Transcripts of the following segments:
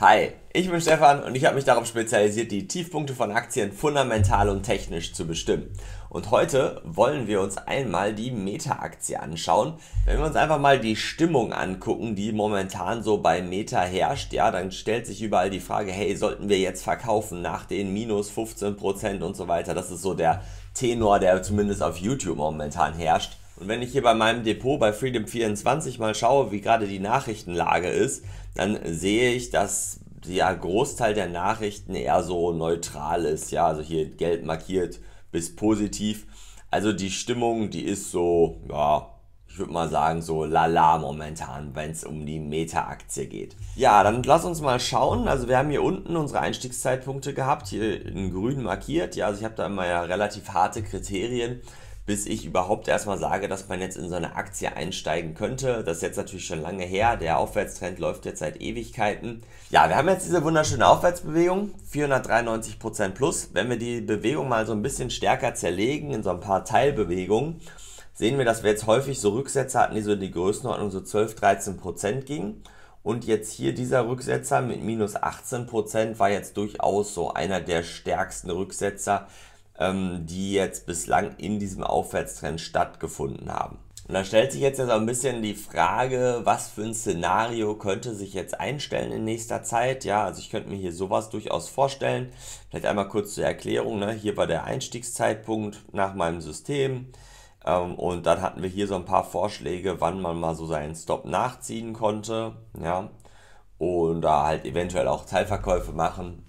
Hi, ich bin Stefan und ich habe mich darauf spezialisiert, die Tiefpunkte von Aktien fundamental und technisch zu bestimmen. Und heute wollen wir uns einmal die Meta-Aktie anschauen. Wenn wir uns einfach mal die Stimmung angucken, die momentan so bei Meta herrscht, ja, dann stellt sich überall die Frage, hey, sollten wir jetzt verkaufen nach den minus 15% und so weiter? Das ist so der Tenor, der zumindest auf YouTube momentan herrscht. Und wenn ich hier bei meinem Depot bei Freedom24 mal schaue, wie gerade die Nachrichtenlage ist, dann sehe ich, dass der Großteil der Nachrichten eher so neutral ist. Ja, also hier gelb markiert bis positiv. Also die Stimmung, die ist so, ja, ich würde mal sagen, so lala momentan, wenn es um die Meta-Aktie geht. Ja, dann lass uns mal schauen. Also wir haben hier unten unsere Einstiegszeitpunkte gehabt, hier in grün markiert. Ja, also ich habe da immer ja relativ harte Kriterien bis ich überhaupt erstmal sage, dass man jetzt in so eine Aktie einsteigen könnte. Das ist jetzt natürlich schon lange her. Der Aufwärtstrend läuft jetzt seit Ewigkeiten. Ja, wir haben jetzt diese wunderschöne Aufwärtsbewegung, 493% plus. Wenn wir die Bewegung mal so ein bisschen stärker zerlegen in so ein paar Teilbewegungen, sehen wir, dass wir jetzt häufig so Rücksätze hatten, die so in die Größenordnung so 12, 13% gingen. Und jetzt hier dieser Rücksetzer mit minus 18% war jetzt durchaus so einer der stärksten Rücksetzer, ähm, die jetzt bislang in diesem Aufwärtstrend stattgefunden haben. Und da stellt sich jetzt also ein bisschen die Frage, was für ein Szenario könnte sich jetzt einstellen in nächster Zeit. Ja, also ich könnte mir hier sowas durchaus vorstellen. Vielleicht einmal kurz zur Erklärung. Ne? Hier war der Einstiegszeitpunkt nach meinem System. Ähm, und dann hatten wir hier so ein paar Vorschläge, wann man mal so seinen Stop nachziehen konnte. Ja, und da halt eventuell auch Teilverkäufe machen.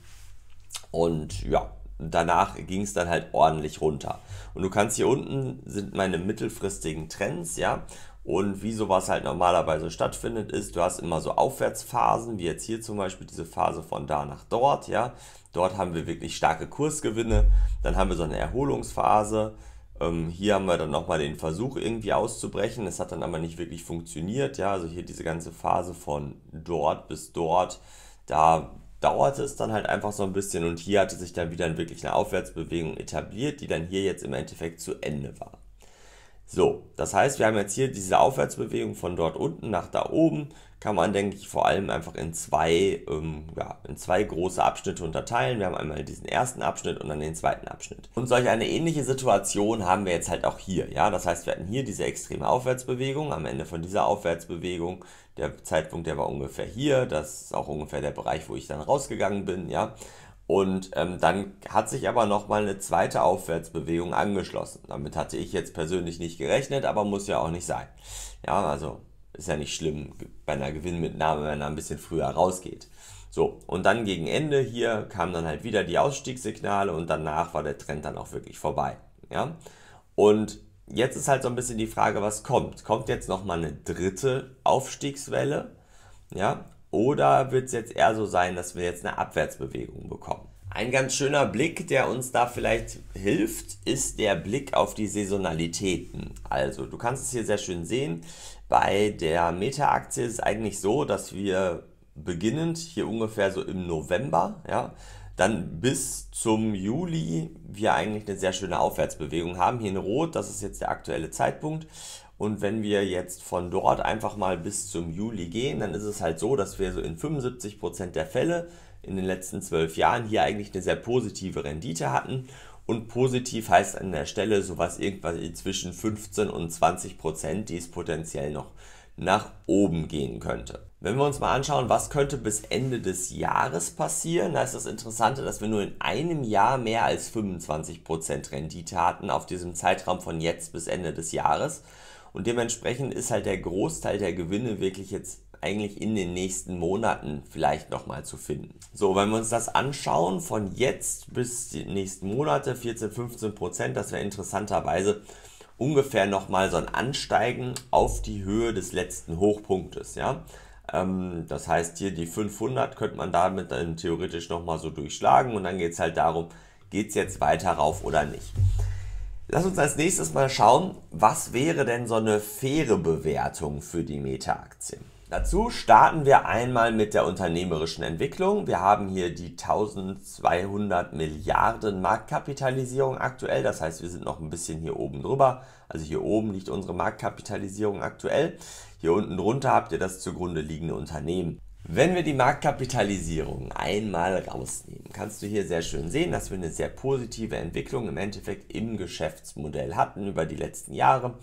Und ja, danach ging es dann halt ordentlich runter. Und du kannst hier unten sind meine mittelfristigen Trends, ja. Und wie sowas halt normalerweise stattfindet, ist, du hast immer so Aufwärtsphasen, wie jetzt hier zum Beispiel diese Phase von da nach dort, ja. Dort haben wir wirklich starke Kursgewinne. Dann haben wir so eine Erholungsphase. Ähm, hier haben wir dann nochmal den Versuch irgendwie auszubrechen. Es hat dann aber nicht wirklich funktioniert, ja. Also hier diese ganze Phase von dort bis dort, da dauerte es dann halt einfach so ein bisschen und hier hatte sich dann wieder wirklich eine Aufwärtsbewegung etabliert, die dann hier jetzt im Endeffekt zu Ende war. So, das heißt, wir haben jetzt hier diese Aufwärtsbewegung von dort unten nach da oben, kann man, denke ich, vor allem einfach in zwei, ähm, ja, in zwei große Abschnitte unterteilen. Wir haben einmal diesen ersten Abschnitt und dann den zweiten Abschnitt. Und solch eine ähnliche Situation haben wir jetzt halt auch hier. Ja, das heißt, wir hatten hier diese extreme Aufwärtsbewegung. Am Ende von dieser Aufwärtsbewegung, der Zeitpunkt, der war ungefähr hier. Das ist auch ungefähr der Bereich, wo ich dann rausgegangen bin. Ja, und ähm, dann hat sich aber nochmal eine zweite Aufwärtsbewegung angeschlossen. Damit hatte ich jetzt persönlich nicht gerechnet, aber muss ja auch nicht sein. Ja, also ist ja nicht schlimm bei einer Gewinnmitnahme, wenn er ein bisschen früher rausgeht. So, und dann gegen Ende hier kamen dann halt wieder die Ausstiegssignale und danach war der Trend dann auch wirklich vorbei. Ja, und jetzt ist halt so ein bisschen die Frage, was kommt? Kommt jetzt nochmal eine dritte Aufstiegswelle? Ja, oder wird es jetzt eher so sein, dass wir jetzt eine Abwärtsbewegung bekommen? Ein ganz schöner Blick, der uns da vielleicht hilft, ist der Blick auf die Saisonalitäten. Also, du kannst es hier sehr schön sehen. Bei der Meta-Aktie ist es eigentlich so, dass wir beginnend hier ungefähr so im November, ja, dann bis zum Juli wir eigentlich eine sehr schöne Aufwärtsbewegung haben. Hier in Rot, das ist jetzt der aktuelle Zeitpunkt. Und wenn wir jetzt von dort einfach mal bis zum Juli gehen, dann ist es halt so, dass wir so in 75% der Fälle in den letzten zwölf Jahren hier eigentlich eine sehr positive Rendite hatten. Und positiv heißt an der Stelle sowas irgendwas zwischen 15 und 20 Prozent, die es potenziell noch nach oben gehen könnte. Wenn wir uns mal anschauen, was könnte bis Ende des Jahres passieren, da ist das Interessante, dass wir nur in einem Jahr mehr als 25% Rendite hatten auf diesem Zeitraum von jetzt bis Ende des Jahres. Und dementsprechend ist halt der Großteil der Gewinne wirklich jetzt eigentlich in den nächsten Monaten vielleicht nochmal zu finden. So, wenn wir uns das anschauen, von jetzt bis die nächsten Monate, 14, 15 Prozent, das wäre interessanterweise ungefähr nochmal so ein Ansteigen auf die Höhe des letzten Hochpunktes, ja. Ähm, das heißt, hier die 500 könnte man damit dann theoretisch nochmal so durchschlagen und dann geht es halt darum, geht es jetzt weiter rauf oder nicht. Lass uns als nächstes mal schauen, was wäre denn so eine faire Bewertung für die Meta-Aktie? Dazu starten wir einmal mit der unternehmerischen Entwicklung. Wir haben hier die 1200 Milliarden Marktkapitalisierung aktuell. Das heißt, wir sind noch ein bisschen hier oben drüber. Also hier oben liegt unsere Marktkapitalisierung aktuell. Hier unten drunter habt ihr das zugrunde liegende Unternehmen. Wenn wir die Marktkapitalisierung einmal rausnehmen, kannst du hier sehr schön sehen, dass wir eine sehr positive Entwicklung im Endeffekt im Geschäftsmodell hatten über die letzten Jahre.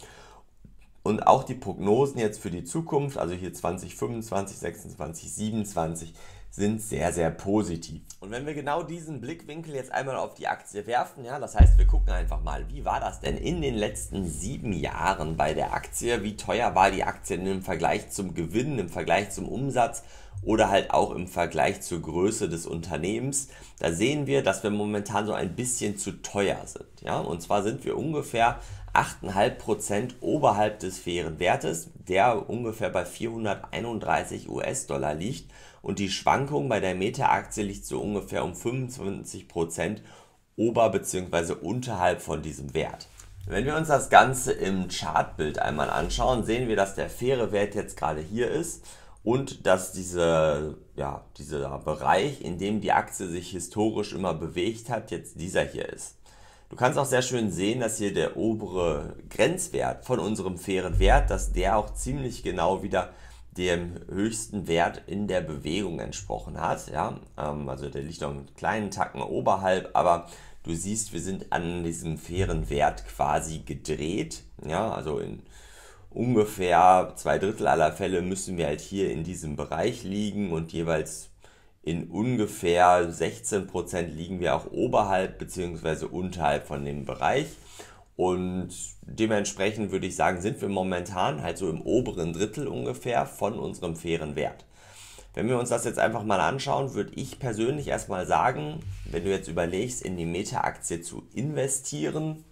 Und auch die Prognosen jetzt für die Zukunft, also hier 2025, 26, 27, sind sehr, sehr positiv. Und wenn wir genau diesen Blickwinkel jetzt einmal auf die Aktie werfen, ja, das heißt, wir gucken einfach mal, wie war das denn in den letzten sieben Jahren bei der Aktie? Wie teuer war die Aktie im Vergleich zum Gewinn, im Vergleich zum Umsatz? Oder halt auch im Vergleich zur Größe des Unternehmens, da sehen wir, dass wir momentan so ein bisschen zu teuer sind. Ja? Und zwar sind wir ungefähr 8,5% oberhalb des fairen Wertes, der ungefähr bei 431 US-Dollar liegt und die Schwankung bei der Meta-Aktie liegt so ungefähr um 25% ober- bzw. unterhalb von diesem Wert. Wenn wir uns das Ganze im Chartbild einmal anschauen, sehen wir, dass der faire Wert jetzt gerade hier ist und dass diese, ja, dieser Bereich, in dem die Aktie sich historisch immer bewegt hat, jetzt dieser hier ist. Du kannst auch sehr schön sehen, dass hier der obere Grenzwert von unserem fairen Wert, dass der auch ziemlich genau wieder dem höchsten Wert in der Bewegung entsprochen hat. Ja? Ähm, also der liegt noch einen kleinen Tacken oberhalb, aber du siehst, wir sind an diesem fairen Wert quasi gedreht. Ja? Also in ungefähr zwei Drittel aller Fälle müssen wir halt hier in diesem Bereich liegen und jeweils in ungefähr 16% liegen wir auch oberhalb bzw. unterhalb von dem Bereich. Und dementsprechend würde ich sagen, sind wir momentan halt so im oberen Drittel ungefähr von unserem fairen Wert. Wenn wir uns das jetzt einfach mal anschauen, würde ich persönlich erstmal sagen, wenn du jetzt überlegst, in die Meta-Aktie zu investieren,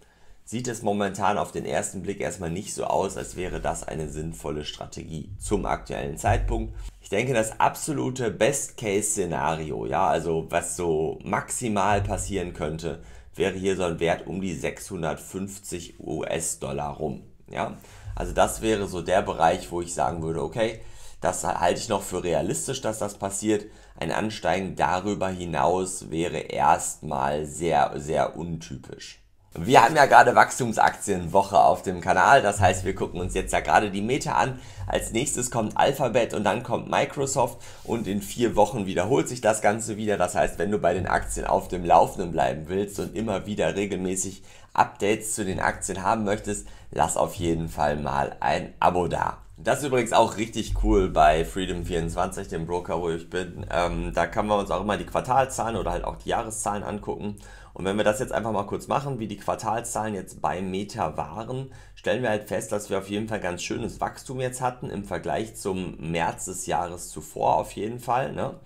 sieht es momentan auf den ersten Blick erstmal nicht so aus, als wäre das eine sinnvolle Strategie zum aktuellen Zeitpunkt. Ich denke, das absolute Best-Case-Szenario, ja, also was so maximal passieren könnte, wäre hier so ein Wert um die 650 US-Dollar rum. Ja, also das wäre so der Bereich, wo ich sagen würde, okay, das halte ich noch für realistisch, dass das passiert. Ein Ansteigen darüber hinaus wäre erstmal sehr, sehr untypisch. Wir haben ja gerade Wachstumsaktienwoche auf dem Kanal, das heißt, wir gucken uns jetzt ja gerade die Meta an. Als nächstes kommt Alphabet und dann kommt Microsoft und in vier Wochen wiederholt sich das Ganze wieder. Das heißt, wenn du bei den Aktien auf dem Laufenden bleiben willst und immer wieder regelmäßig Updates zu den Aktien haben möchtest, lass auf jeden Fall mal ein Abo da. Das ist übrigens auch richtig cool bei Freedom24, dem Broker, wo ich bin. Ähm, da können wir uns auch immer die Quartalzahlen oder halt auch die Jahreszahlen angucken. Und wenn wir das jetzt einfach mal kurz machen, wie die Quartalzahlen jetzt bei Meta waren, stellen wir halt fest, dass wir auf jeden Fall ganz schönes Wachstum jetzt hatten im Vergleich zum März des Jahres zuvor auf jeden Fall. Ne?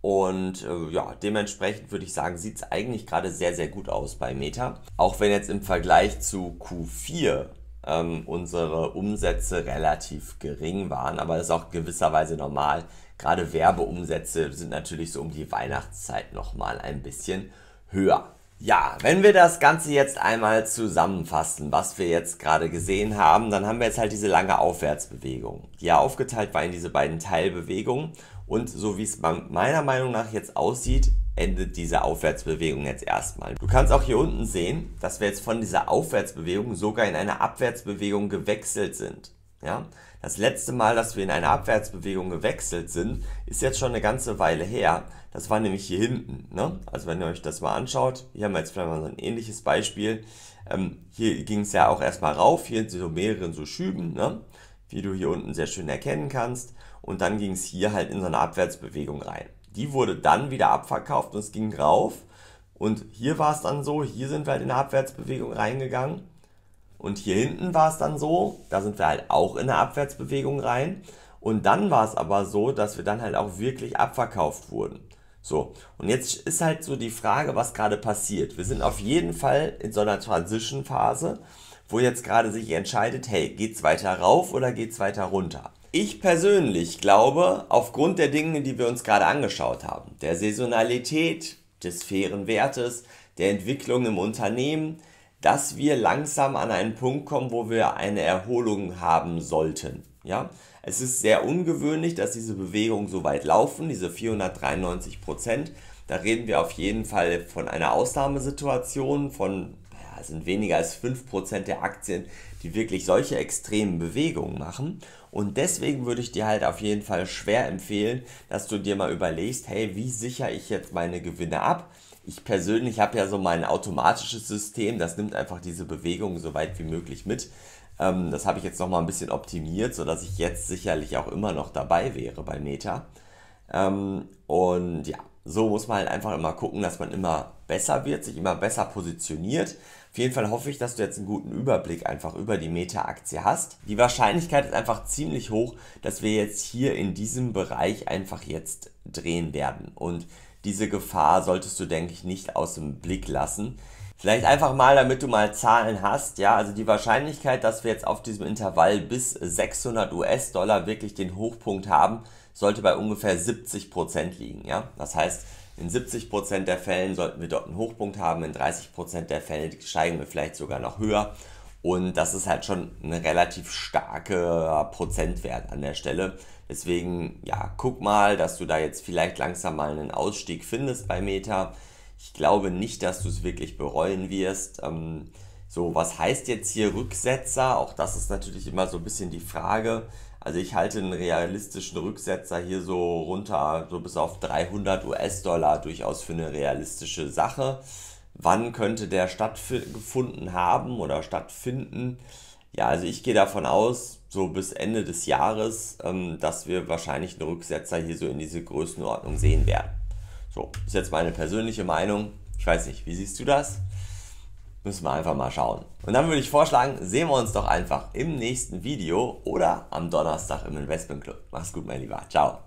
Und äh, ja, dementsprechend würde ich sagen, sieht es eigentlich gerade sehr, sehr gut aus bei Meta. Auch wenn jetzt im Vergleich zu Q4 ähm, unsere Umsätze relativ gering waren, aber das ist auch gewisserweise normal. Gerade Werbeumsätze sind natürlich so um die Weihnachtszeit nochmal ein bisschen höher. Ja, wenn wir das Ganze jetzt einmal zusammenfassen, was wir jetzt gerade gesehen haben, dann haben wir jetzt halt diese lange Aufwärtsbewegung, die ja aufgeteilt war in diese beiden Teilbewegungen. Und so wie es meiner Meinung nach jetzt aussieht, endet diese Aufwärtsbewegung jetzt erstmal. Du kannst auch hier unten sehen, dass wir jetzt von dieser Aufwärtsbewegung sogar in eine Abwärtsbewegung gewechselt sind. Ja? Das letzte Mal, dass wir in eine Abwärtsbewegung gewechselt sind, ist jetzt schon eine ganze Weile her. Das war nämlich hier hinten. Ne? Also wenn ihr euch das mal anschaut, hier haben wir jetzt vielleicht mal so ein ähnliches Beispiel. Ähm, hier ging es ja auch erstmal rauf, hier sind so mehreren so Schüben, ne? wie du hier unten sehr schön erkennen kannst. Und dann ging es hier halt in so eine Abwärtsbewegung rein. Die wurde dann wieder abverkauft und es ging rauf. Und hier war es dann so, hier sind wir halt in eine Abwärtsbewegung reingegangen. Und hier hinten war es dann so, da sind wir halt auch in eine Abwärtsbewegung rein. Und dann war es aber so, dass wir dann halt auch wirklich abverkauft wurden. So, und jetzt ist halt so die Frage, was gerade passiert. Wir sind auf jeden Fall in so einer Transition-Phase, wo jetzt gerade sich entscheidet, hey, geht's weiter rauf oder geht's weiter runter? Ich persönlich glaube, aufgrund der Dinge, die wir uns gerade angeschaut haben, der Saisonalität, des fairen Wertes, der Entwicklung im Unternehmen, dass wir langsam an einen Punkt kommen, wo wir eine Erholung haben sollten. Ja, es ist sehr ungewöhnlich, dass diese Bewegungen so weit laufen, diese 493 Prozent. Da reden wir auf jeden Fall von einer Ausnahmesituation, von es sind weniger als 5% der Aktien, die wirklich solche extremen Bewegungen machen. Und deswegen würde ich dir halt auf jeden Fall schwer empfehlen, dass du dir mal überlegst, hey, wie sichere ich jetzt meine Gewinne ab? Ich persönlich habe ja so mein automatisches System, das nimmt einfach diese Bewegung so weit wie möglich mit. Ähm, das habe ich jetzt nochmal ein bisschen optimiert, sodass ich jetzt sicherlich auch immer noch dabei wäre bei Meta. Ähm, und ja, so muss man halt einfach immer gucken, dass man immer besser wird, sich immer besser positioniert. Auf jeden Fall hoffe ich, dass du jetzt einen guten Überblick einfach über die Meta-Aktie hast. Die Wahrscheinlichkeit ist einfach ziemlich hoch, dass wir jetzt hier in diesem Bereich einfach jetzt drehen werden. Und diese Gefahr solltest du, denke ich, nicht aus dem Blick lassen. Vielleicht einfach mal, damit du mal Zahlen hast, ja, also die Wahrscheinlichkeit, dass wir jetzt auf diesem Intervall bis 600 US-Dollar wirklich den Hochpunkt haben, sollte bei ungefähr 70% liegen, ja. Das heißt, in 70% der Fällen sollten wir dort einen Hochpunkt haben, in 30% der Fälle steigen wir vielleicht sogar noch höher. Und das ist halt schon ein relativ starker Prozentwert an der Stelle. Deswegen, ja, guck mal, dass du da jetzt vielleicht langsam mal einen Ausstieg findest bei Meta. Ich glaube nicht, dass du es wirklich bereuen wirst. Ähm, so, was heißt jetzt hier Rücksetzer? Auch das ist natürlich immer so ein bisschen die Frage. Also ich halte einen realistischen Rücksetzer hier so runter, so bis auf 300 US-Dollar durchaus für eine realistische Sache. Wann könnte der stattgefunden haben oder stattfinden? Ja, also ich gehe davon aus, so bis Ende des Jahres, ähm, dass wir wahrscheinlich einen Rücksetzer hier so in diese Größenordnung sehen werden. So, ist jetzt meine persönliche Meinung. Ich weiß nicht, wie siehst du das? Müssen wir einfach mal schauen. Und dann würde ich vorschlagen, sehen wir uns doch einfach im nächsten Video oder am Donnerstag im Investment Club. Mach's gut, mein Lieber. Ciao.